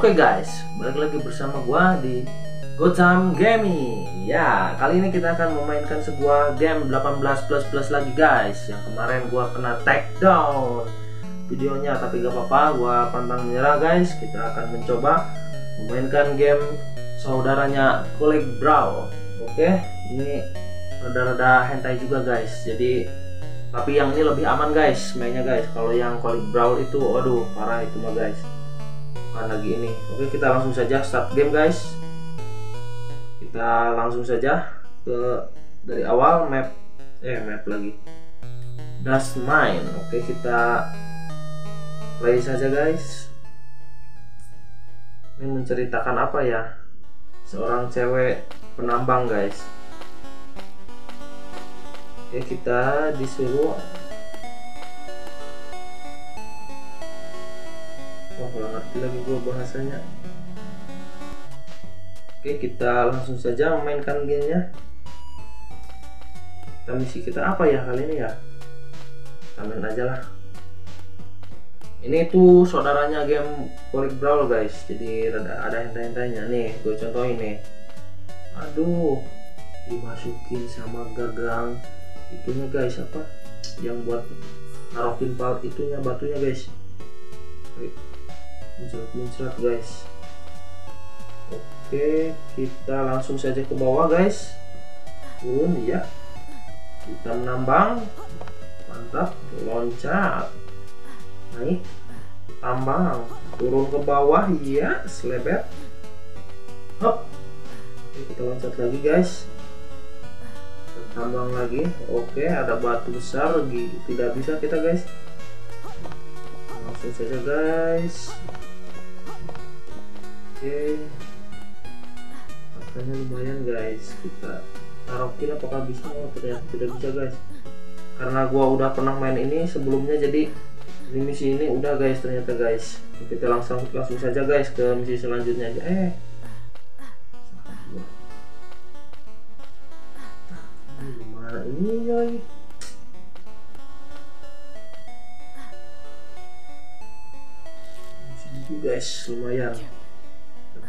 Oke guys, balik lagi bersama gua di Gotham Gaming. Ya, kali ini kita akan memainkan sebuah game 18 plus plus lagi guys. Yang kemarin gua kena take down videonya, tapi gak apa-apa, gua pantang menyerah guys. Kita akan mencoba memainkan game saudaranya Coleg Brawl. Oke, ini rada-rada hentai juga guys. Jadi tapi yang ini lebih aman guys mainnya guys. Kalau yang Coleg Brawl itu, aduh parah itu mah guys bukan lagi ini. Oke kita langsung saja start game guys. Kita langsung saja ke dari awal map eh map lagi. Dust mine. Oke kita play saja guys. Ini menceritakan apa ya? Seorang cewek penambang guys. Oke kita disuruh wah gak ngerti lagi gue bahasanya. Oke kita langsung saja memainkan gamenya. Kita misi kita apa ya kali ini ya? Kita main aja lah. Ini tuh saudaranya game Polik Brawl guys. Jadi ada ada hentai-hentainya nih gue contoh ini aduh dimasukin sama gagang. Itunya guys apa? Yang buat narokin paut itunya batunya guys muncrat-muncrat guys. Oke kita langsung saja ke bawah guys. Turun ya kita menambang. Mantap loncat. Naik tambang. Turun ke bawah ya selebet. Hop. Oke, kita loncat lagi guys. Tambang lagi. Oke ada batu besar tidak bisa kita guys. Langsung saja guys oke. Katanya lumayan guys. Kita taruhin apakah bisa? Oh ternyata tidak bisa guys. Karena gua udah pernah main ini sebelumnya jadi di misi ini udah guys ternyata guys. Kita langsung langsung saja guys ke misi selanjutnya aja. Eh. Gimana ini guys guys lumayan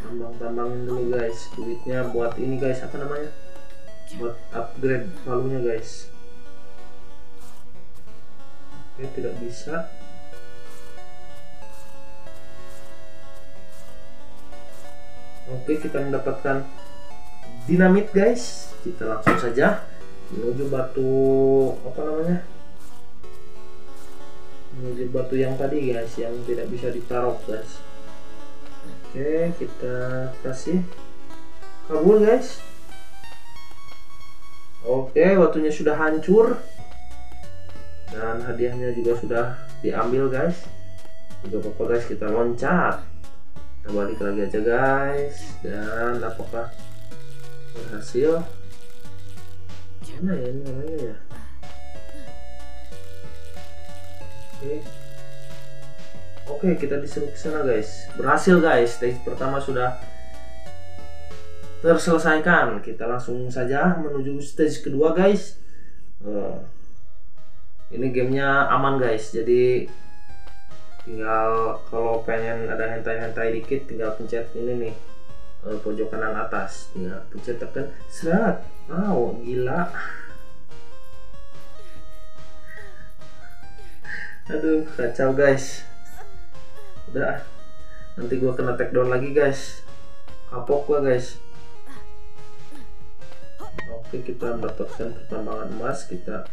tambang-tambangin dulu guys. Duitnya buat ini guys. Apa namanya? Buat upgrade palunya guys. Oke tidak bisa. Oke kita mendapatkan dinamit guys. Kita langsung saja menuju batu apa namanya? Menuju batu yang tadi guys yang tidak bisa ditaruh guys Oke, kita kasih kabur guys. Oke, waktunya sudah hancur. Dan hadiahnya juga sudah diambil guys. Juga apa guys, kita loncat. Kita balik lagi aja guys. Dan apakah berhasil? Mana ya ini namanya ya? Oke. Oke, kita disuruh ke sana, guys. Berhasil, guys. Stage pertama sudah terselesaikan. Kita langsung saja menuju stage kedua, guys. Uh, ini gamenya aman, guys. Jadi tinggal kalau pengen ada hentai-hentai dikit, tinggal pencet ini nih uh, pojok kanan atas. Tinggal pencet tekan serat. Wow, gila. Aduh, kacau, guys udah. Nanti gua kena take down lagi guys. Kapok gua guys. Oke kita mendapatkan pertambangan emas. Kita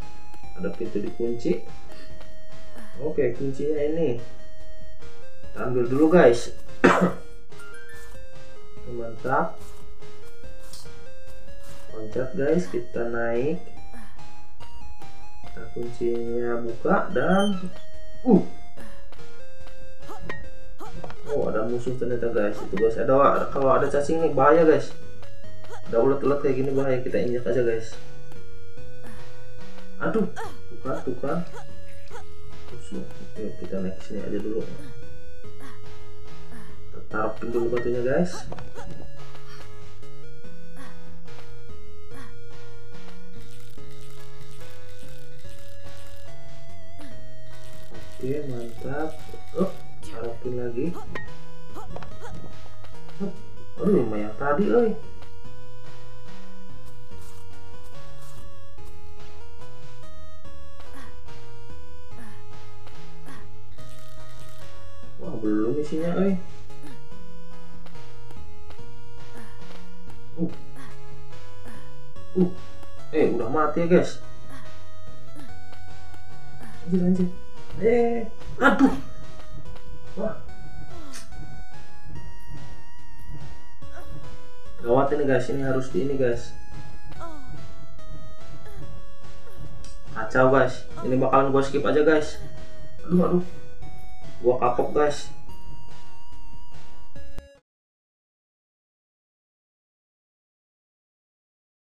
ada pintu dikunci. Oke kuncinya ini. Kita ambil dulu guys. Mantap. Loncat guys. Kita naik. Kita kuncinya buka dan uh ada musuh ternyata guys. Itu guys. Ada kalau ada cacing nih bahaya guys. Ada ulat-ulat kayak gini bahaya. Kita injak aja guys. Aduh. Kan musuh. Oke kita naik sini aja dulu. Taruh dulu batunya guys. Oke mantap. Oh taruhin lagi. Aduh lumayan tadi euy wah belum isinya euy uh. Uh. Eh udah mati ya guys. Anjir anjir eh. Aduh guys ini harus di ini guys. Kacau guys. Ini bakalan gue skip aja guys. Aduh aduh. Gua kapok guys